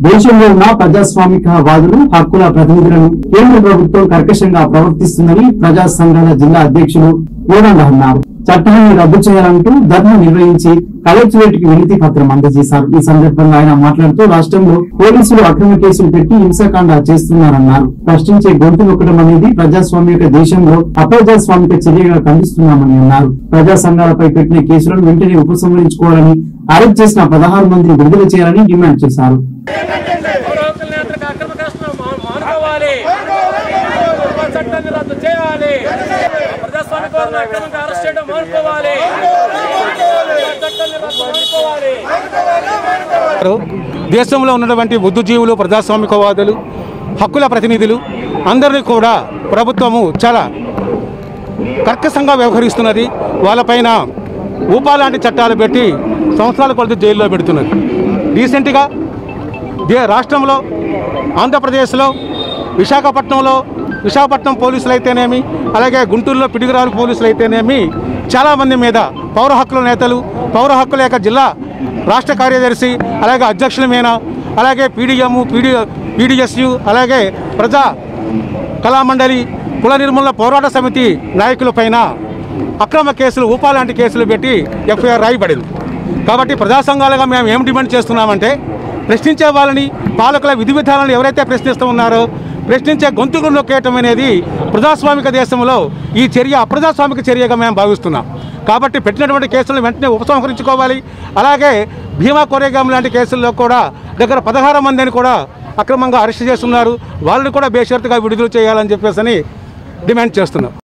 దేశంలో ఉన్న ప్రజాస్వామిక వాదులు హక్కుల ప్రతినిధులను కేంద్ర ప్రభుత్వం కర్కశంగా ప్రవర్తిస్తుందని ప్రజా సంఘాల జిల్లా అధ్యక్షులు కోదండ అన్నారు చట్టాన్ని రద్దు చేయాలంటూ ధర్మ నిర్వహించి కలెక్టరేట్కి వినతి పత్రం అందజేశారు. ఈ సందర్భంగా ఆయన మాట్లాడుతూ రాష్ట్రంలో పోలీసులు అక్రమ కేసులు పెట్టి హింసాకాండ చేస్తున్నారన్నారు. ప్రశ్నించే గొంతు నొక్కడం అనేది ప్రజాస్వామ్యక దేశంలో అప్రజాస్వామిక చర్యగా ఖండిస్తున్నామని అన్నారు. ప్రజా సంఘాలపై పెట్టిన కేసులను వెంటనే ఉపసంహరించుకోవాలని అరెస్ట్ చేసిన పదహారు మందిని విడుదల చేయాలని డిమాండ్ చేశారు పౌరహక్కుల నియంత్రణ అక్రమ కష్టం మానుకోవాలి చట్టాన్ని రద్దు చేయాలి. ప్రజాస్వామిక అక్రమంగా అరెస్ట్ చేయడం మానుకోవాలి. దేశంలో ఉన్నటువంటి బుద్ధిజీవులు ప్రజాస్వామికవాదులు హక్కుల ప్రతినిధులు అందరినీ కూడా ప్రభుత్వము చాలా కర్కశంగా వ్యవహరిస్తున్నది. వాళ్ళపైన ఊపా లాంటి చట్టాలు పెట్టి సంవత్సరాల కొలత జైల్లో పెడుతున్నది. రీసెంట్గా రాష్ట్రంలో ఆంధ్రప్రదేశ్లో విశాఖపట్నంలో విశాఖపట్నం పోలీసులు అయితేనేమి అలాగే గుంటూరులో పిడుగురాలు పోలీసులు అయితేనేమి చాలామంది మీద పౌర హక్కుల నేతలు పౌర హక్కుల యొక్క జిల్లా రాష్ట్ర కార్యదర్శి అలాగే అధ్యక్షుల మీద అలాగే పీడిఎం పీడి పీడిఎస్యు అలాగే ప్రజా కళామండలి కుల నిర్మూలన పోరాట సమితి నాయకులపైన అక్రమ కేసులు ఊపా లాంటి కేసులు పెట్టి ఎఫ్ఐఆర్ రాయబడింది. కాబట్టి ప్రజా సంఘాలుగా మేము ఏం డిమాండ్ చేస్తున్నామంటే ప్రశ్నించే వాళ్ళని పాలకుల విధి విధానాలను ఎవరైతే ప్రశ్నిస్తూ ఉన్నారో ప్రశ్నించే గొంతుకు నొక్కేయటం అనేది ప్రజాస్వామిక దేశంలో ఈ చర్య అప్రజాస్వామిక చర్యగా మేము భావిస్తున్నాం. కాబట్టి పెట్టినటువంటి కేసులను వెంటనే ఉపసంహరించుకోవాలి. అలాగే భీమా కొరేగాం లాంటి కేసుల్లో కూడా దగ్గర పదహారు మందిని కూడా అక్రమంగా అరెస్ట్ చేస్తున్నారు. వాళ్ళని కూడా బేషరతుగా విడుదల చేయాలని చెప్పేసి డిమాండ్ చేస్తున్నాం.